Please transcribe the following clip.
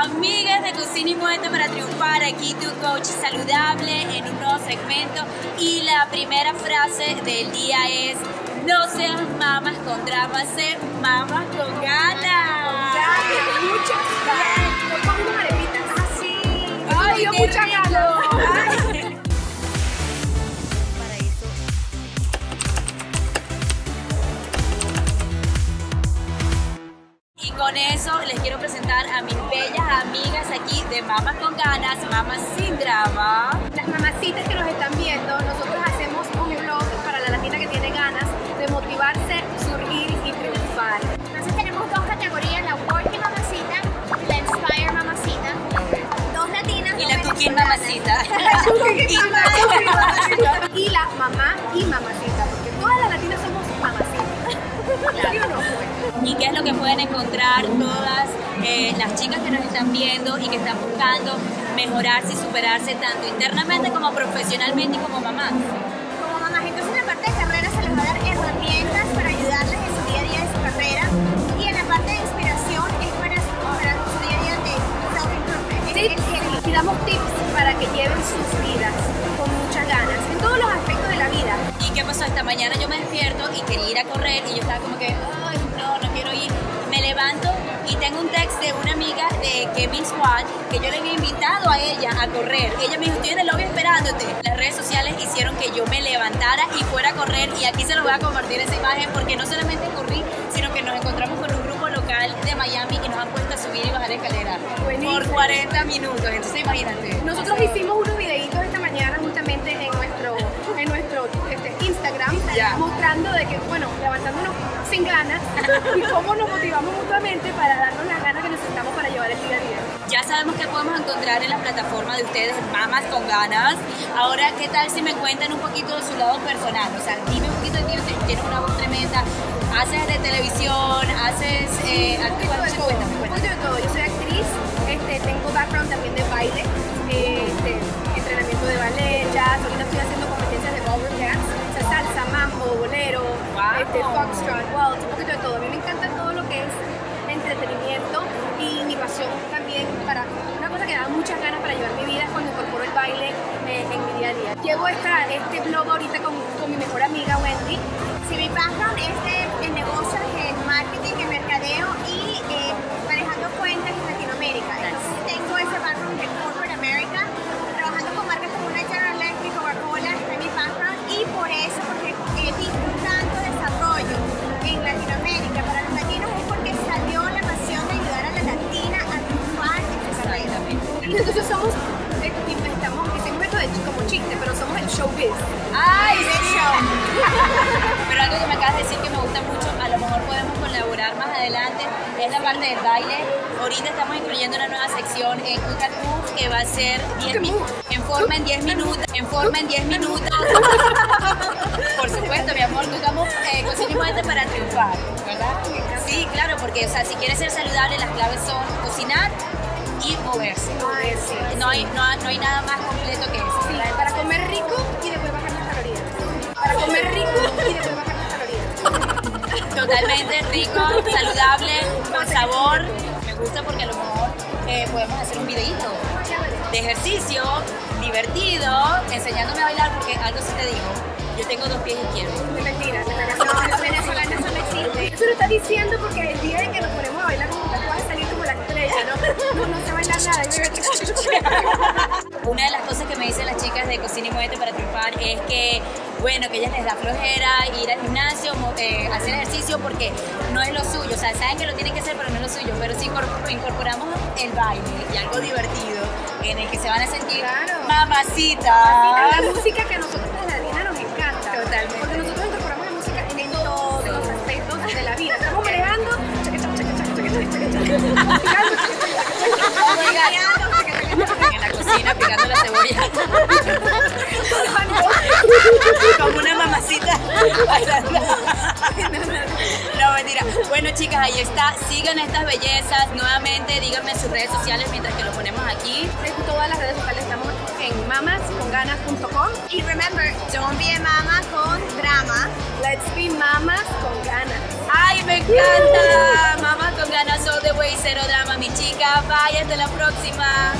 Amigas de Cocina y Muerte para Triunfar, aquí tu coach saludable en un nuevo segmento. Y la primera frase del día es: No seas mamas con drama, sé mamas con ganas. Muchas ganas. Con unas arepitas. Así. Ay, yo muchas ganas. Quiero presentar a mis bellas amigas aquí de Mamas con Ganas, Mamas sin Drama. Las mamacitas que nos están viendo, nosotros hacemos un blog para la latina que tiene ganas de motivarse, surgir y triunfar. Entonces tenemos dos categorías, la Working Mamacita y la Inspire Mamacita. Dos latinas, Y la Cooking venezolanas. Mamacita. y la mamá y mamacita, porque todas las latinas somos mamacitas. ¿Sí o no? Y qué es lo que pueden encontrar todas eh, las chicas que nos están viendo y que están buscando mejorarse y superarse tanto internamente como profesionalmente y como mamás. Tips para que lleven sus vidas con muchas ganas, en todos los aspectos de la vida. ¿Y qué pasó? Esta mañana yo me despierto y quería ir a correr y yo estaba como que, ay, no, no quiero ir. Me levanto y tengo un text de una amiga de Kevin Squad que yo le había invitado a ella a correr. Ella me dijo, estoy en el lobby esperándote. Las redes sociales hicieron que yo me levantara y fuera a correr y aquí se los voy a compartir esa imagen porque no solamente corrí, sino que nos encontramos con de Miami y nos han puesto a subir y bajar escaleras por 40 minutos. Entonces imagínate. Nosotros hicimos unos videitos Mostrando de que, bueno, levantándonos sin ganas y cómo nos motivamos mutuamente para darnos las ganas que necesitamos para llevar el día a día. Ya sabemos que podemos encontrar en la plataforma de ustedes, Mamas con Ganas. Ahora, ¿qué tal si me cuentan un poquito de su lado personal? O sea, dime un poquito de ti, usted tiene una voz tremenda, haces de televisión, haces... Eh, Un poquito cuéntame, de todo, cuéntame, un cuéntame. poquito de todo. Yo soy actriz, este, este, foxtrot, waltz, un de todo. A mí me encanta todo lo que es entretenimiento y mi pasión también para una cosa que da muchas ganas para llevar mi vida es cuando incorporo el baile eh, en mi día a día. Llevo esta, este blog ahorita con, con mi mejor amiga Wendy. Si mi background es de, en negocios, en marketing, en mercadeo y showbiz. ¡Ay, sí! Pero algo que me acabas de decir que me gusta mucho, a lo mejor podemos colaborar más adelante, es la parte del baile. Ahorita estamos incluyendo una nueva sección en Move que va a ser 10 mi- en forma en 10 minutos, en forma en 10 minutos. Por supuesto, mi amor, and Move, eh, muerte para triunfar, ¿verdad? Sí, claro, porque o sea, si quieres ser saludable, las claves son cocinar y moverse. Ay, sí. No hay, no, hay- no hay nada más completo que Totalmente rico, saludable, con sabor. Me gusta porque a lo mejor eh, podemos hacer un videíto de ejercicio divertido, enseñándome a bailar porque algo sí te digo, yo tengo dos pies izquierdos. De mentira, los venezolanos son existen. Eso lo está diciendo porque el día en que nos ponemos a bailar juntas vas a salir como la estrella, ¿no? No, no se baila nada. Una de las cosas que me dicen las chicas de Cocina y Muévete para triunfar es que, bueno, que ellas les da flojera ir al gimnasio, eh, hacer ejercicio porque no es lo suyo, o sea, saben que lo tienen que hacer pero no es lo suyo, pero si incorporamos el baile y algo divertido en el que se van a sentir claro. mamacita. La música que a nosotros desde Adina nos encanta. Totalmente. Porque nosotros incorporamos la música en, en todos todo. los aspectos de la vida. Estamos manejando, chaca, en la cocina picando la cebolla. Como una mamacita. No, mentira. Bueno, chicas, ahí está. Sigan estas bellezas. Nuevamente díganme en sus redes sociales mientras que lo ponemos aquí. En todas las redes sociales estamos en mamasconganas.com Y remember, don't be a mama con drama. Let's be mamas con ganas. ¡Ay, me encanta! Mamá con ganas all the way, cero drama, mi chica. Bye, hasta la próxima.